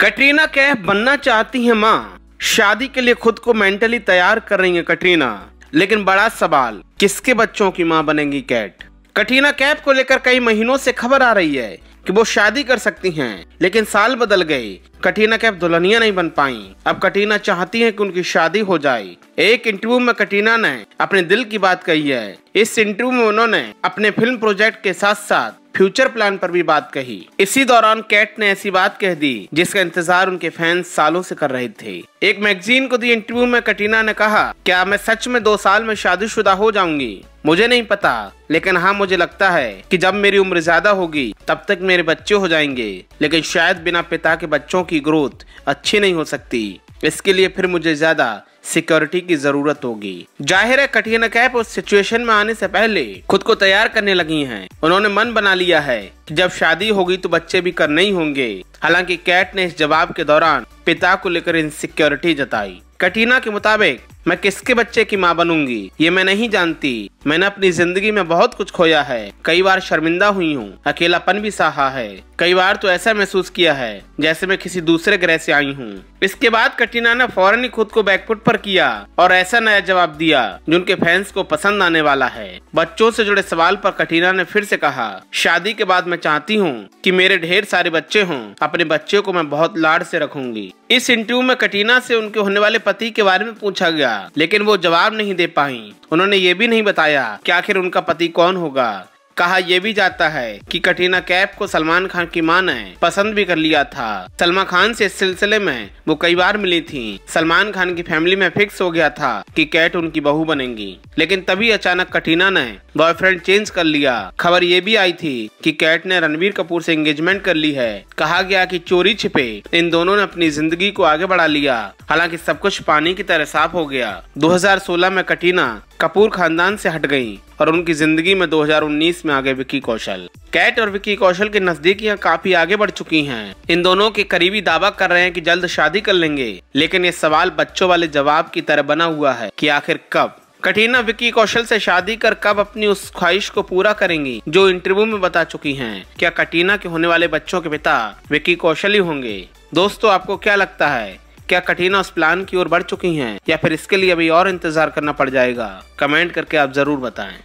कटरीना कैफ बनना चाहती है माँ। शादी के लिए खुद को मेंटली तैयार कर रही है कटरीना। लेकिन बड़ा सवाल, किसके बच्चों की माँ बनेगी कैट? कटरीना कैफ को लेकर कई महीनों से खबर आ रही है कि वो शादी कर सकती हैं, लेकिन साल बदल गए। कटरीना कैफ दुल्हनिया नहीं बन पाई। अब कटरीना चाहती हैं कि उनकी शादी हो जाए। एक इंटरव्यू में कटरीना ने अपने दिल की बात कही है। इस इंटरव्यू में उन्होंने अपने फ़िल्म प्रोजेक्ट के साथ साथ फ्यूचर प्लान पर भी बात कही। इसी दौरान कैट ने ऐसी बात कह दी, जिसका इंतज़ार उनके फैंस सालों से कर रहे थे। एक मैगजीन को दी इंटरव्यू में कटीना ने कहा, क्या मैं सच में दो साल में शादीशुदा हो जाऊँगी? मुझे नहीं पता, लेकिन हाँ मुझे लगता है कि जब मेरी उम्र ज़्यादा होगी, तब तक मेरे बच्चे हो जाएँगे, लेकिन शायद बिना पिता के बच्चों की ग्रोथ अच्छी नहीं हो सकती। इसके लिए फिर मुझे ज़्यादा सिक्योरिटी की ज़रूरत होगी। ज़ाहिर है कटियना कैप उस सिचुएशन में आने से पहले खुद को तैयार करने लगी हैं। उन्होंने मन बना लिया है कि जब शादी होगी तो बच्चे भी करने ही होंगे। हालाँकि कैट ने इस जवाब के दौरान पिता को लेकर इनसिक्योरिटी जताई। कटीना के मुताबिक मैं किसके बच्चे की माँ बनूँगी? ये मैं नहीं जानती। मैंने अपनी ज़िंदगी में बहुत कुछ खोया है। कई बार शर्मिंदा हुई हूँ। अकेलापन भी सहा है। कई बार तो ऐसा महसूस किया है, जैसे मैं किसी दूसरे ग्रह से आई हूँ। इसके बाद कटीना ने फ़ौरन ही खुद को बैकफुट पर किया और ऐसा नया जवाब दिया, जो उनके फैंस को पसंद आने वाला है। बच्चों से जुड़े सवाल पर कटीना ने फिर से कहा, शादी के बाद मैं चाहती हूँ कि मेरे ढेर सारे बच्चे हों। अपने बच्चे को मैं बहुत लाड से रखूँगी। इस इंटरव्यू में कटीना से उनके होने वाले पति के बारे में पूछा गया। लेकिन वो जवाब नहीं दे पाई। उन्होंने ये भी नहीं बताया कि आखिर उनका पति कौन होगा। कहा यह भी जाता है कि कटरीना कैफ को सलमान खान की माँ ने पसंद भी कर लिया था। सलमान खान से इस सिलसिले में वो कई बार मिली थी। सलमान खान की फैमिली में फिक्स हो गया था कि कैट उनकी बहू बनेंगी। लेकिन तभी अचानक कटरीना ने बॉयफ्रेंड चेंज कर लिया। खबर ये भी आई थी कि कैट ने रणवीर कपूर से एंगेजमेंट कर ली है। कहा गया कि चोरी छिपे, इन दोनों ने अपनी ज़िंदगी को आगे बढ़ा लिया। हालाँकि सब कुछ पानी की तरह साफ़ हो गया। 2016 में कटीना कपूर खानदान से हट गई और उनकी ज़िंदगी में 2019 में आ गए विकी कौशल। कैट और विकी कौशल की नजदीकियाँ काफ़ी आगे बढ़ चुकी हैं। इन दोनों के करीबी दावा कर रहे हैं कि जल्द शादी कर लेंगे, लेकिन ये सवाल बच्चों वाले जवाब की तरह बना हुआ है कि आखिर कब। कटीना विकी कौशल से शादी कर कब अपनी उस ख्वाहिश को पूरा करेंगी, जो इंटरव्यू में बता चुकी हैं। क्या कटीना के होने वाले बच्चों के पिता विकी कौशल ही होंगे? दोस्तों, आपको क्या लगता है? क्या कटीना उस प्लान की ओर बढ़ चुकी हैं? या फिर इसके लिए अभी और इंतज़ार करना पड़ जाएगा? कमेंट करके आप ज़रूर बताएँ।